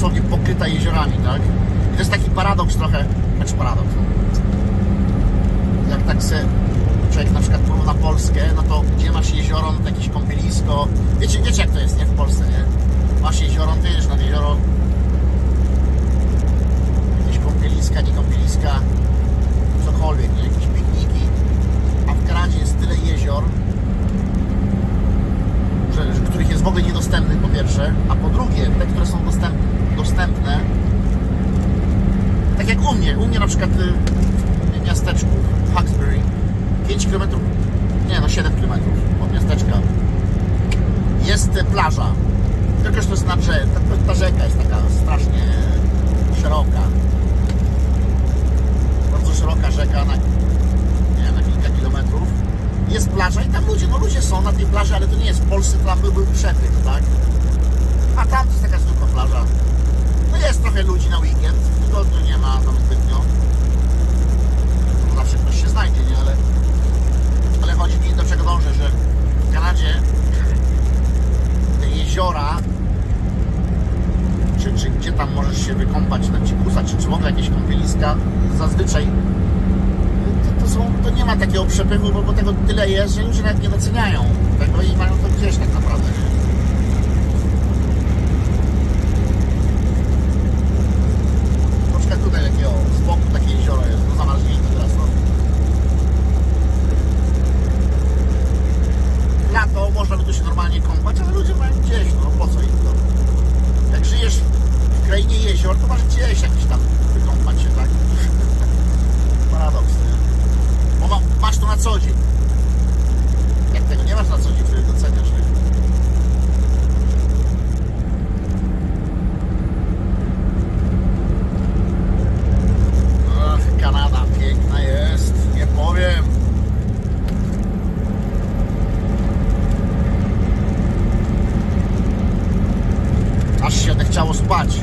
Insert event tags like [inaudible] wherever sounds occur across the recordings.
dosłownie pokryta jeziorami, tak? I to jest taki paradoks trochę, znaczy paradoks. no. Jak tak se człowiek na przykład porówna Polskę, no to gdzie masz jezioro, no jakieś kąpielisko. Wiecie, wiecie jak to jest, nie? W Polsce, nie? Masz jezioro, ty jedziesz nad jezioro, jakieś kąpieliska, nie kąpieliska, cokolwiek, nie? Jakieś pikniki. A w Kanadzie jest tyle jezior, że, że, których jest w ogóle niedostępnych po pierwsze, a po drugie, te, które są dostęp, dostępne, tak jak u mnie, u mnie na przykład y, w miasteczku Hawkesbury, 5 km, nie no 7 km od miasteczka, jest plaża. Tylko, że to jest ta, ta rzeka jest taka strasznie szeroka. Bardzo szeroka rzeka na, nie na kilka kilometrów. Jest plaża i tam ludzie, no ludzie są na tej plaży, ale to nie jest w Polsce, tam byłby przepych, tak? A tam to jest taka zwykła plaża. No jest trochę ludzi na weekend, w tygodniu nie ma tam zbytnio. No zawsze ktoś się znajdzie, nie? Ale, ale chodzi mi do czego dążę, że w Kanadzie te jeziora czy, czy gdzie tam możesz się wykąpać na dzikusa, czy, czy w ogóle jakieś kąpieliska, zazwyczaj to, to, są, to nie ma takiego przepływu, bo, bo tego tyle jest, że ludzie nawet nie doceniają. Tego i mają to gdzieś tak naprawdę. Nie? Na przykład tutaj takie o, z boku takie jezioro jest, no zamarznięte teraz. No. Lato można by tu się normalnie kąpać, ale ludzie mają gdzieś, no po co im to? Jak żyjesz w krainie jezior, to masz gdzieś jakiś tam wykąpać się, tak? Paradoks, nie? Bo ma, masz to na co dzień. Jak tego nie masz na co dzień, wtedy doceniasz, nie? Ach, Kanada piękna jest, nie powiem. Aż się chciało spać.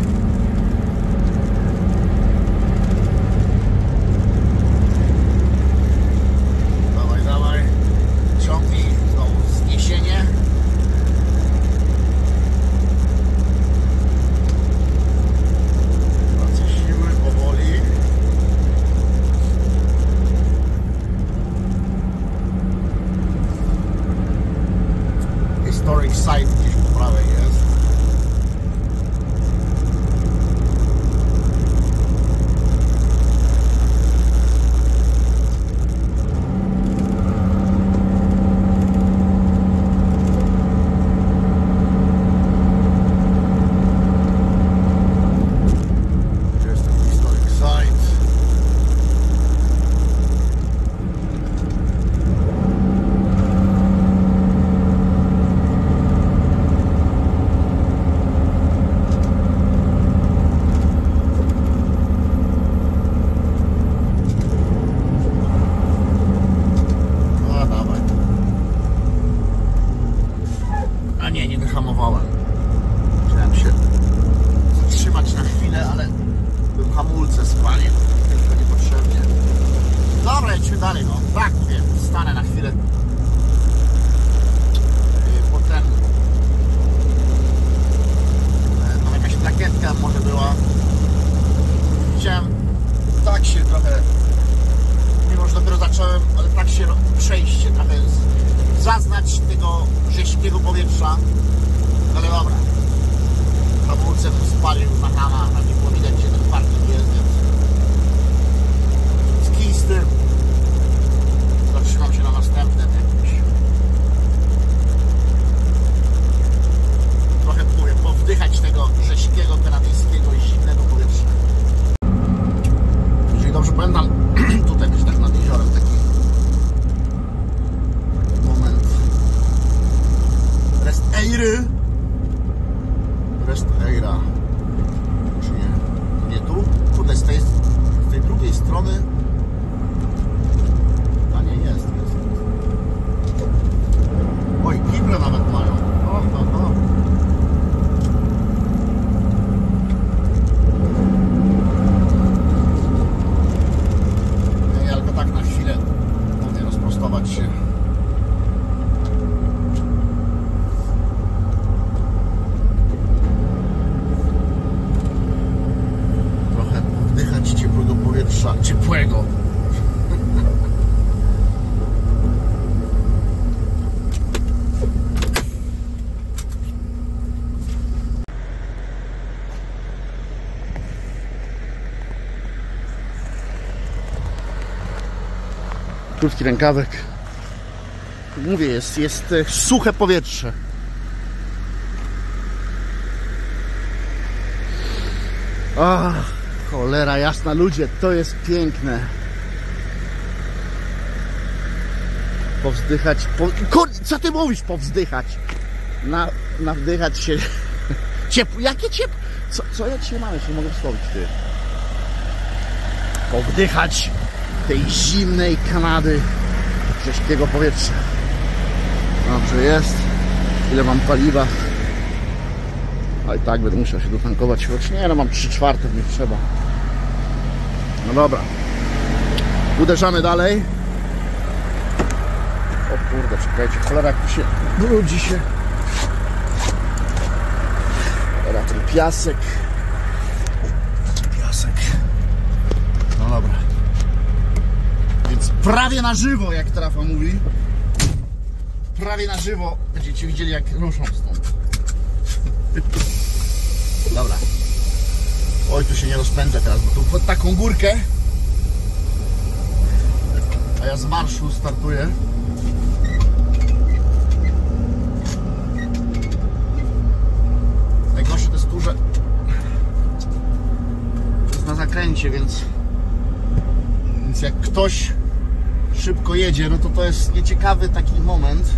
Dawaj, dawaj. Ciągnij znowu zniesienie. Praca siły powoli. Historic site gdzieś po prawej jest. Gdzie jest ten historic site? A dawaj. A nie, nie wyhamowałem. Chciałem się zatrzymać na chwilę, ale bym hamulce spalił, tylko niepotrzebnie. Dobra, jedźmy dalej, no. Tak, mówię, stanę na chwilę. Yy, Potem e, tam jakaś plakietka może była. Chciałem tak się trochę, mimo że dopiero zacząłem, ale tak się ro- przejście trochę zaznać tego rześkiego powietrza. Ale dobra hamulce bym spalił na hama, na nie było widać gdzie ten parking jest, więc z kij z tym. Zatrzymam się na następnym jakimś. Trochę mówię, powdychać tego rześkiego, kanadyjskiego i zimnego powietrza. Jeżeli dobrze pamiętam, [clears throat] tutaj być tak nad jeziorem taki, moment. Rest Eyre. Rest Eira. Czy nie? Nie tu? Kurde, z tej, z tej drugiej strony. A nie, jest, jest. Oj, kible nawet mają. O, o, o. małego. Krótki rękawek. Mówię, jest, jest e, suche powietrze. Ach, cholera jasna, ludzie, to jest piękne. Powzdychać, po... Co ty mówisz, powzdychać? Na, nawdychać się. [laughs] Ciepło, jakie ciepło? Co, co ja dzisiaj mam? Jeszcze mogę wsłowić, ty. Powdychać tej zimnej Kanady rzeźkiego powietrza. Dobrze jest. Ile mam paliwa? A i tak będę musiał się dotankować. Choć nie, no mam 3 czwarte, nie trzeba. No dobra. Uderzamy dalej. O kurde, czekajcie, cholera jak tu się brudzi się. Dobra, ten piasek. Piasek. No dobra. Prawie na żywo, jak trafa mówi. Prawie na żywo będziecie widzieli, jak ruszą stąd. Dobra. Oj, tu się nie rozpędzę teraz, bo tu pod taką górkę. A ja z marszu startuję. Najgorsze to jest tu, że to jest na zakręcie, więc więc jak ktoś szybko jedzie, no to to jest nieciekawy taki moment.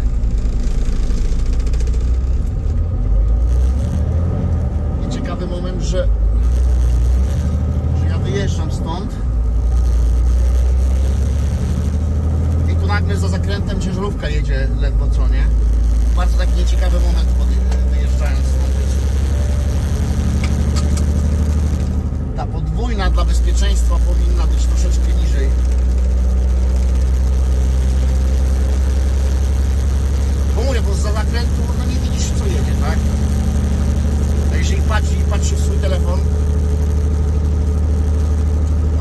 Nieciekawy moment, że, że ja wyjeżdżam stąd i tu nagle za zakrętem ciężarówka jedzie ledwo co, nie? Bardzo taki nieciekawy moment wyjeżdżając stąd. Ta podwójna dla bezpieczeństwa powinna być troszeczkę niżej. Bo za zakrętu no nie widzisz co jedzie, tak? A jeżeli patrzy, patrzy w swój telefon,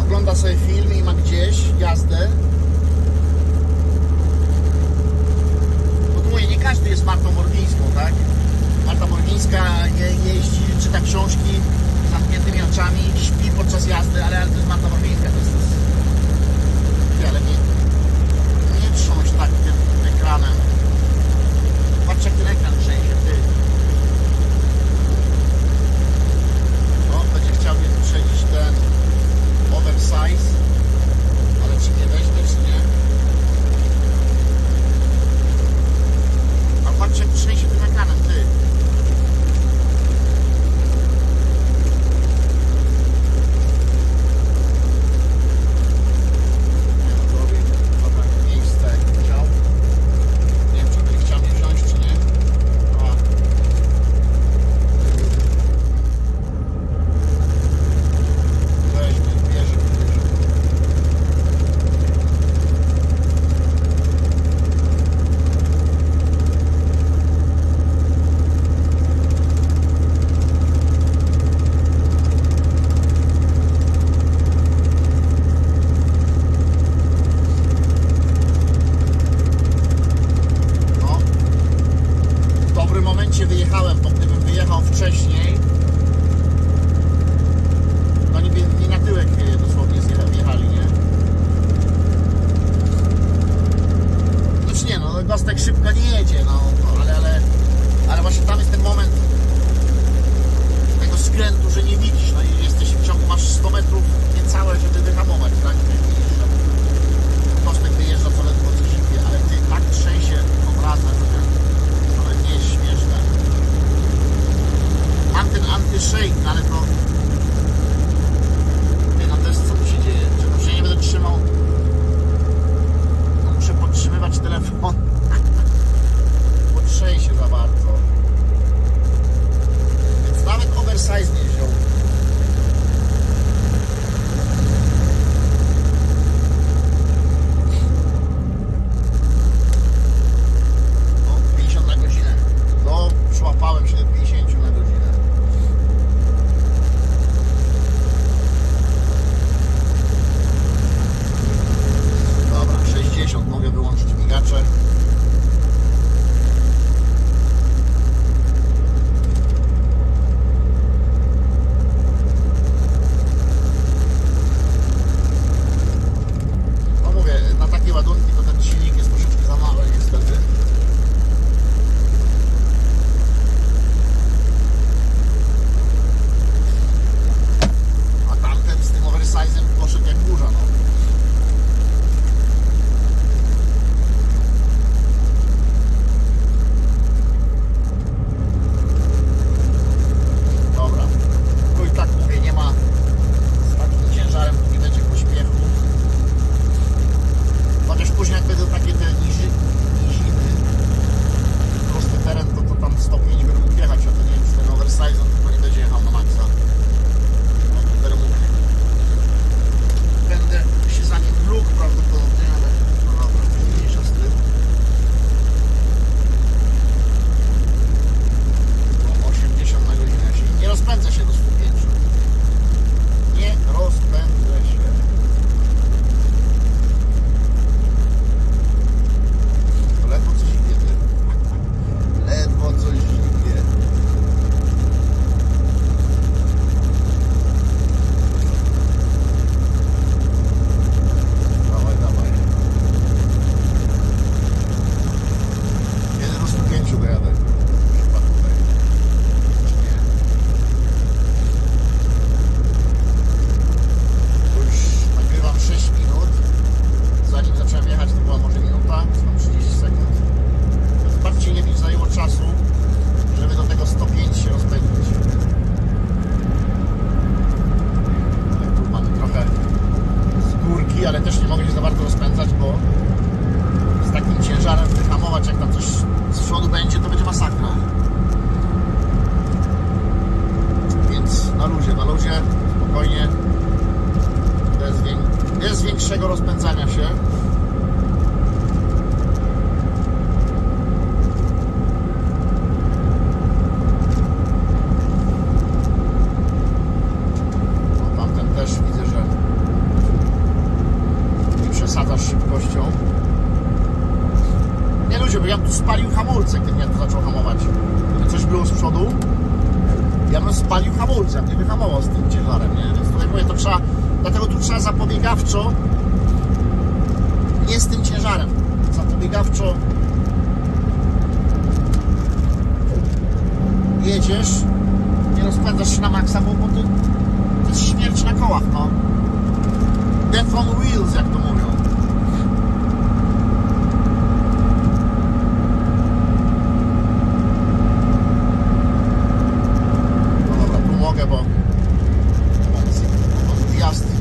ogląda sobie film i ma gdzieś jazdę, bo mówię, nie każdy jest Martą Morgińską, tak? Marta Morgińska je, jeździ, czyta książki z zamkniętymi oczami, śpi podczas jazdy, ale, ale to jest Marta Morgińska, to jest... To jest ale nie, nie trząść tak tym ekranem. Patrz jak ten ekran trzęsie, ty. O, będzie chciał mnie wyprzedzić ten oversize. Ale czy nie weźmie, czy nie? A patrz jak trzęsie tym ekranem, bym spalił hamulce, nie wyhamował z tym ciężarem, nie? Więc tutaj mówię, to trzeba, dlatego tu trzeba zapobiegawczo, nie z tym ciężarem, zapobiegawczo jedziesz, nie rozpędzasz się na maksa, bo, bo to, to jest śmierć na kołach, no. Death on wheels, jak to mówią. No dobra, tu mogę, bo mam mam wjazd.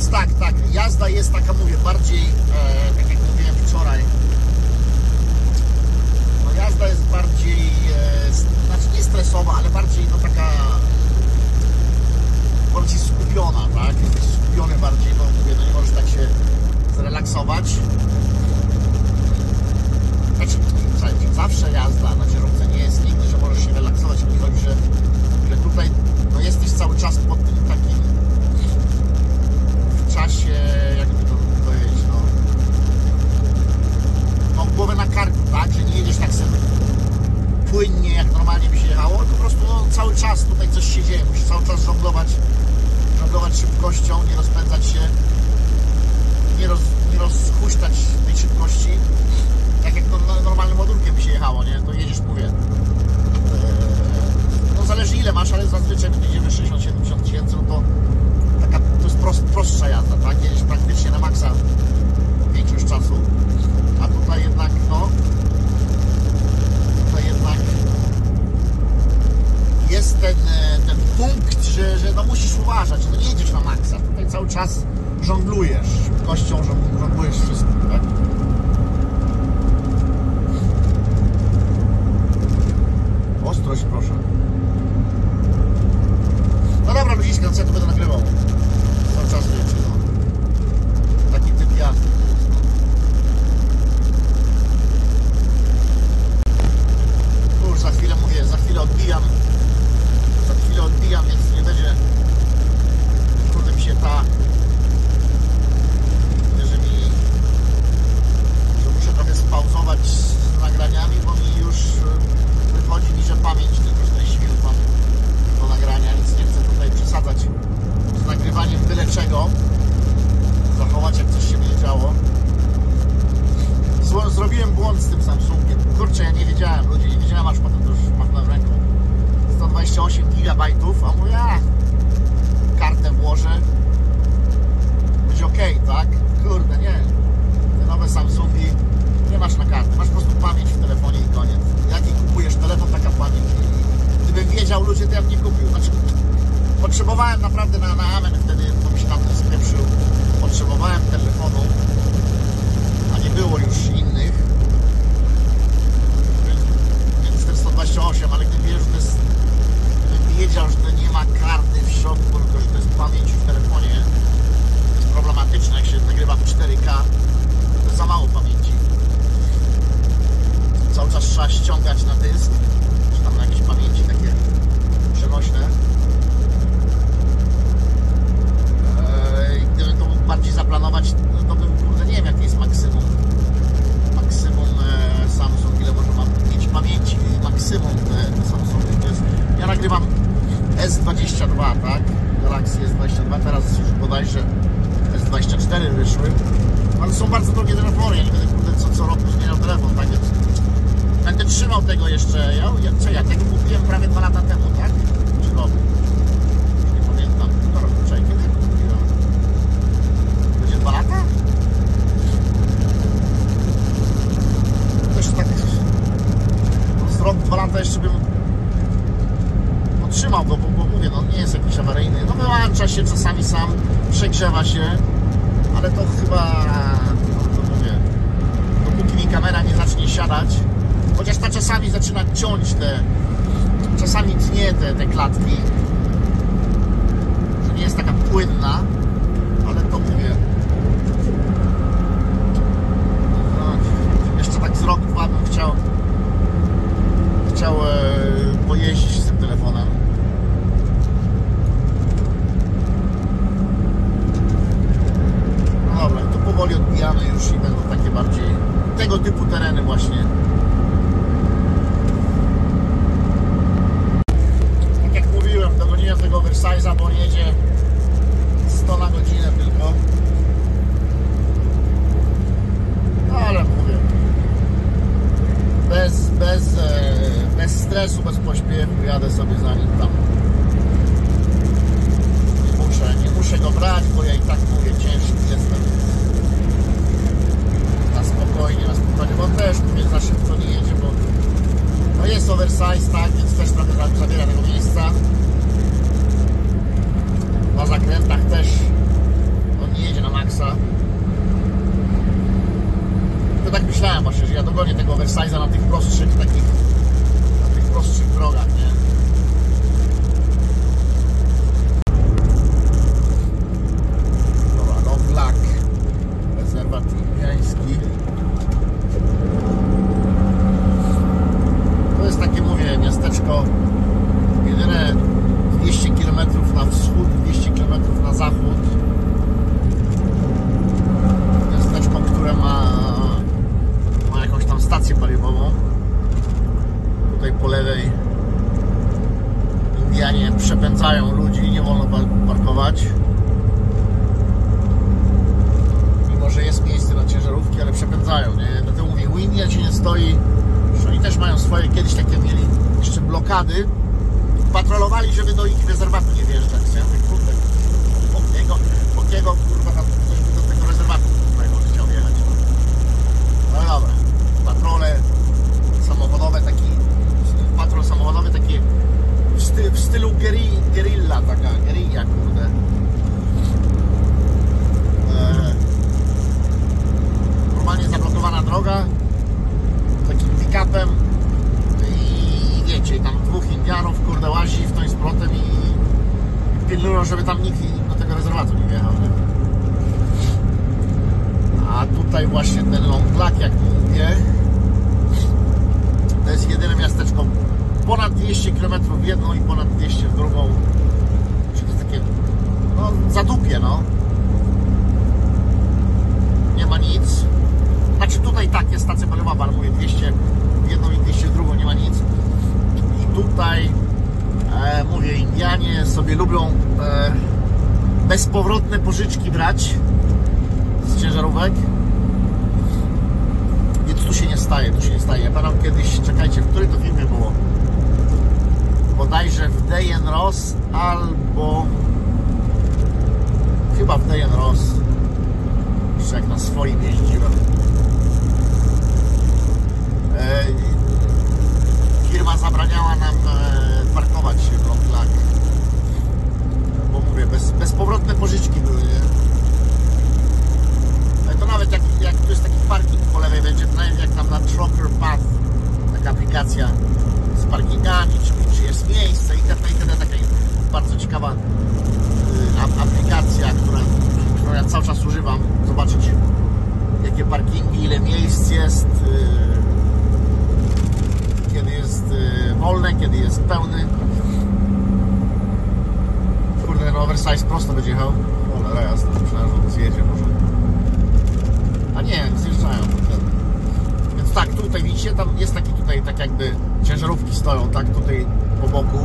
Więc tak, tak, jazda jest taka, mówię, bardziej, e, tak jak mówiłem wczoraj, no jazda jest bardziej, e, znaczy nie stresowa, ale bardziej no taka bardziej skupiona, tak? Jesteś skupiony bardziej, bo mówię, no nie możesz tak się zrelaksować. Znaczy, zawsze jazda na ciężarówce nie jest nigdy, że możesz się relaksować. Mi chodzi, że, że tutaj no jesteś cały czas pod tym takim w czasie, jakby to powiedzieć, no, no głowę na karku, tak? Że nie jedziesz tak sobie płynnie, jak normalnie by się jechało, po prostu no, cały czas tutaj coś się dzieje. Musisz cały czas żonglować, żonglować szybkością, nie rozpędzać się, nie, roz, nie rozhuśtać tej szybkości. Tak jak no, no, normalnym modulkiem by się jechało, nie? To jedziesz, mówię. Eee, no zależy ile masz, ale zazwyczaj gdy jedziemy 60-70 tysięcy, no to prost, prostsza jazda, tak? Jedziesz praktycznie na maksa większość czasu. A tutaj jednak, no, tutaj jednak jest ten, e, ten punkt, że, że no musisz uważać, no nie jedziesz na maksa, tutaj cały czas żonglujesz szybkością, żong- żonglujesz wszystkim, tak? Ostrość proszę. No dobra ludziska, co ja tu będę nagrywał? Cały czas wiecie, wyłącza się czasami sam, przegrzewa się. ale to chyba, no mówię, dopóki mi kamera nie zacznie siadać, chociaż ta czasami zaczyna ciąć te, czasami tnie te, te klatki, że nie jest taka płynna, ale to mówię, no, jeszcze tak z rok, dwa bym chciał, chciał e, pojeździć z tym telefonem. No dobra, to powoli odbijamy już i będą takie bardziej tego typu tereny właśnie. Tak jak mówiłem, dogoniłem tego Versaille'a, bo on jedzie zadupie, no. Nie ma nic. Znaczy tutaj tak jest stacja paliwowa, ale mówię 200 w jedną i 200 w drugą, nie ma nic. I tutaj, e, mówię, Indianie sobie lubią e, bezpowrotne pożyczki brać z ciężarówek. Więc tu się nie staje, tu się nie staje. Ja pamiętam kiedyś, czekajcie, w której to filmie było? Bodajże w Dejen Ross albo chyba w Dejen Ross. Jeszcze jak na swoim jeździłem. E, firma zabraniała nam e, parkować się w Long Lac. Bo mówię, bez, bezpowrotne pożyczki były, nie? Ale to nawet jak, jak tu jest taki parking po lewej będzie, to nawet jak tam na Trocker Path, taka aplikacja z parkingami, czy, czy jest miejsce itd. itd. Taka bardzo ciekawa y, ap- aplikacja, która, którą ja cały czas używam. Zobaczyć jakie parkingi, ile miejsc jest, y, kiedy jest y, wolne, kiedy jest pełny. Kurde, ten oversize prosto będzie jechał. Cholera jasna, myślałem, że on zjedzie może. A nie, zjeżdżają. Więc tak, tutaj widzicie, tam jest taki tutaj, tak jakby ciężarówki stoją, tak, tutaj po boku.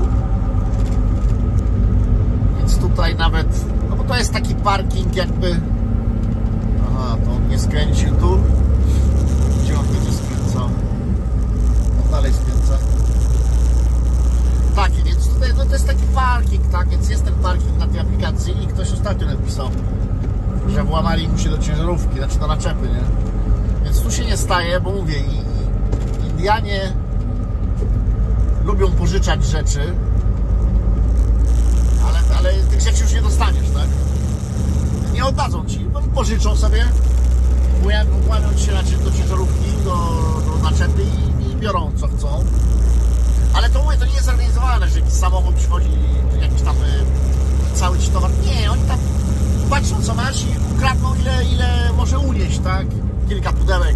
Więc tutaj nawet, no bo to jest taki parking jakby... Aha, to on nie skręcił tu. Gdzie on będzie skręcał? On dalej skręca. Taki, więc tutaj, no to jest taki parking, tak, więc jest ten parking na tej aplikacji i ktoś ostatnio napisał, że włamali mu się do ciężarówki, znaczy do naczepy, nie? Więc tu się nie staje, bo mówię, i, Indianie lubią pożyczać rzeczy, tych rzeczy już nie dostaniesz, tak? Nie oddadzą ci, bo pożyczą sobie, łamią- łamią się znaczy, do ciężarówki, do, do naczepy i, i biorą co chcą. Ale to mówię, to nie jest zorganizowane, że jakiś samochód przychodzi, jakiś tam y, cały ci towar. Nie, oni tam patrzą co masz i ukradną ile, ile może unieść, tak? Kilka pudełek